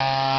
you